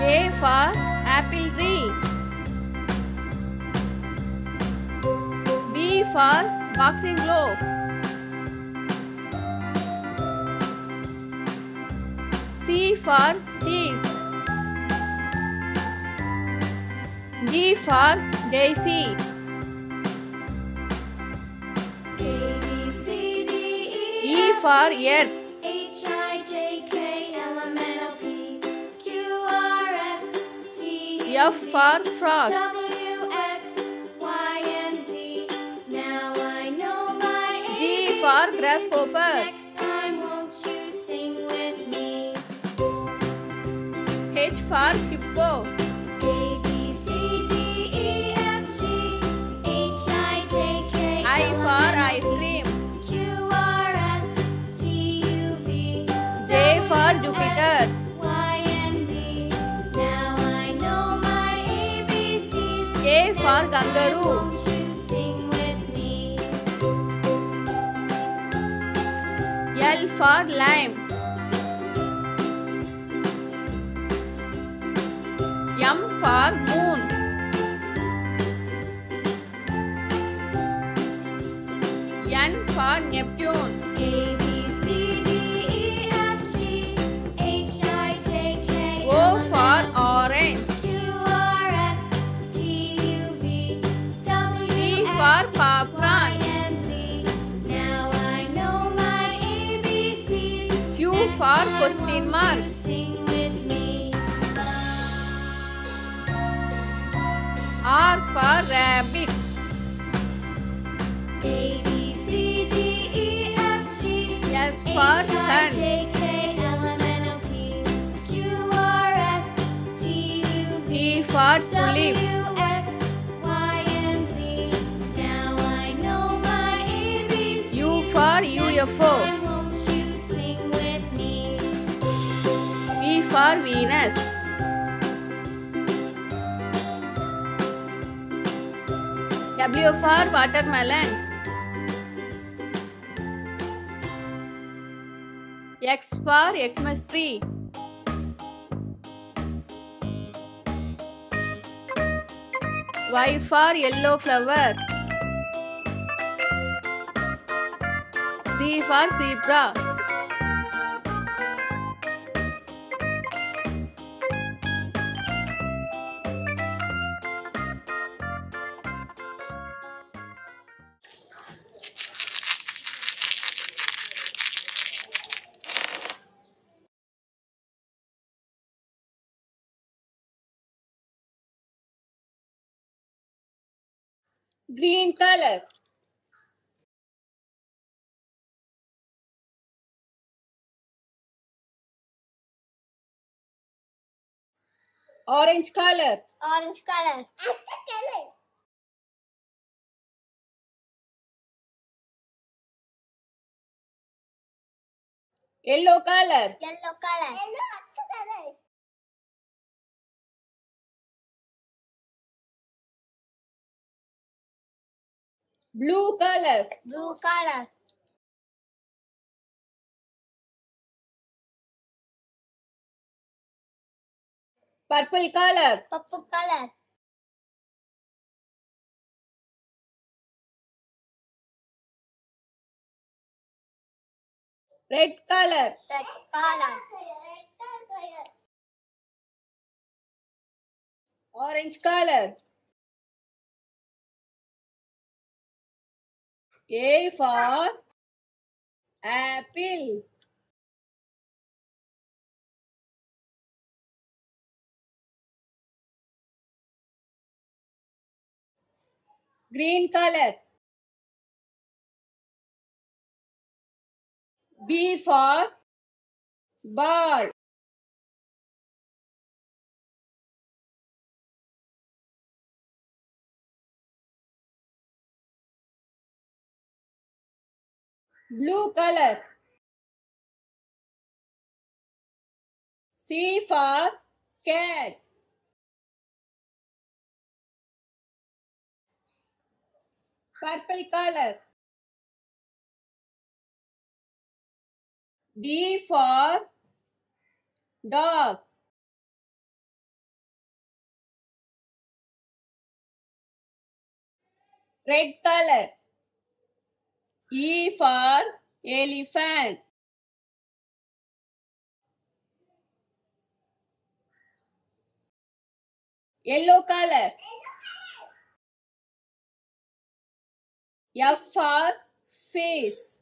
A for apple tree. B for boxing glove. C for cheese. D for daisy. A B C D E E for earth. H I J K F for frog. W X Y and Z. Now I know my G for grasshopper. Next time, won't you sing with me? H for hippo. A B C D E F G H I J K I for ice cream. Q R S T U V J for Jupiter. K for kangaroo. L for lime. M for moon. N for Neptune. Question mark. R for rabbit. A B C D E F G S for sun. J K L M N O P Q R S T U V T for tulip. W V for Venus. W for watermelon. X for Xmas tree. Y for yellow flower. Z for zebra. Green color. Orange color. orange color. color. Yellow color. Yellow color. Yellow color. Blue color. Blue color. Purple color. Purple color. Red color. Red color. Orange color. A for apple. Green color. B for ball. blue color. C for cat. Purple color. D for dog. Red color. E for elephant. Yellow color. F for face.